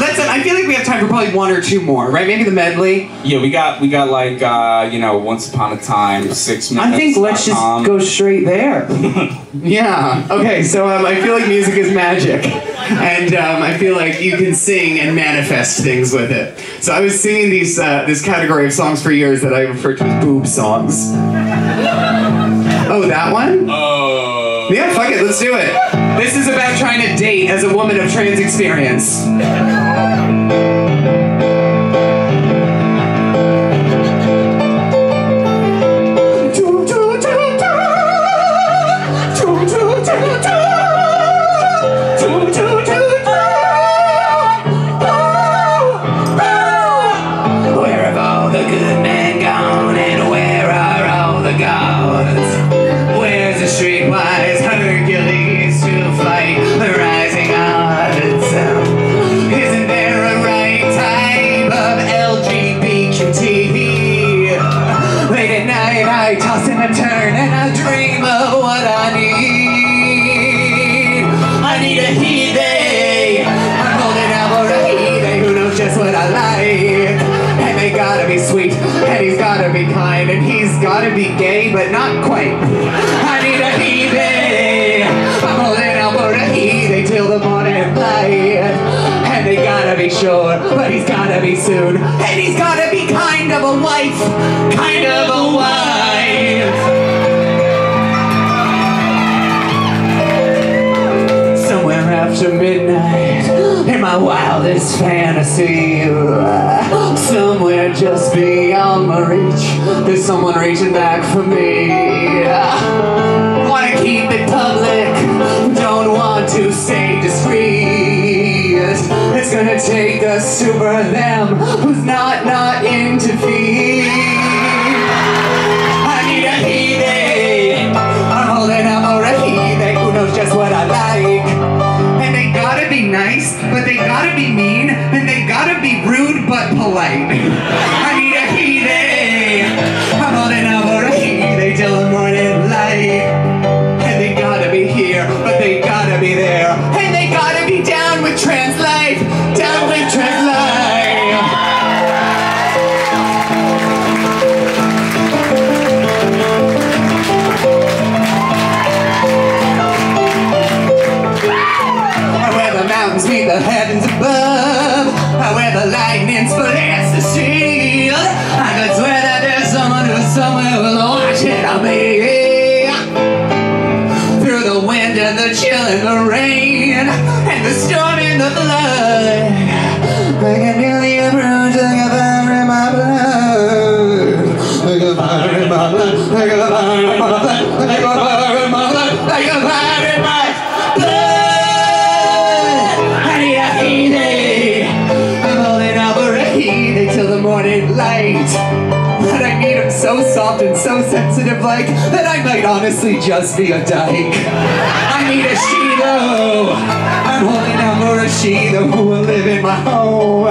let's. Um, I feel like we have time for probably one or two more, right? Maybe the medley. Yeah, we got we got like uh, you know, once upon a time, six minutes. I think let's just Um, go straight there. yeah. Okay. So um, I feel like music is magic, and um, I feel like you can sing and manifest things with it. So I was singing these uh, this category of songs for years that I refer to as boob songs. Oh, that one? Yeah, fuck it, let's do it. This is about trying to date as a woman of trans experience. Where have all the night I toss and I turn and I dream of what I need. I need a he-they. I'm holding out for a he-they who knows just what I like. And they gotta be sweet, and he's gotta be kind, and he's gotta be gay, but not quite. I need a he-they. Be sure, but he's gotta be soon. And he's gotta be kind of a wife, kind of a wife. Somewhere after midnight, in my wildest fantasy, somewhere just beyond my reach, there's someone reaching back for me. Wanna keep it public, don't want to stay discreet. A super them who's not not into feet. I need a he-they. I'm holding out for a he-they who knows just what I like. And they gotta be nice, somewhere it on me. Through the wind and the chill and the rain And the storm and the flood. Can feel the approach like a fire in my blood. Like a fire in my blood Like a fire in my blood Like a fire in my blood Like a fire in my blood. A I'm holding out a till the morning light so soft and so sensitive like That I might honestly just be a dyke. I need a though I'm holding out for a though Who will live in my home.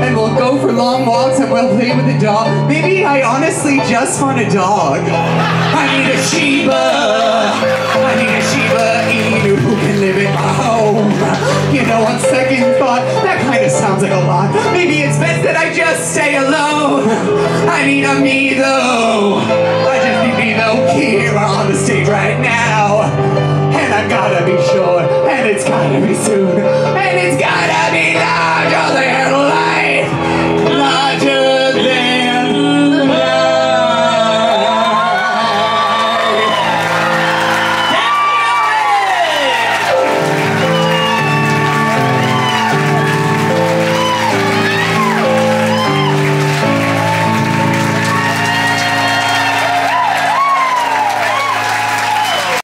And we'll go for long walks and we'll play with the dog. Maybe I honestly just want a dog. I need a Shiba. I need a Shiba Inu who can live in my home. You know on second thought That kind of sounds like a lot it's best that I just stay alone I need a me though I just need me though Here on the stage right now. And I gotta be sure And it's gotta be soon And it's gotta be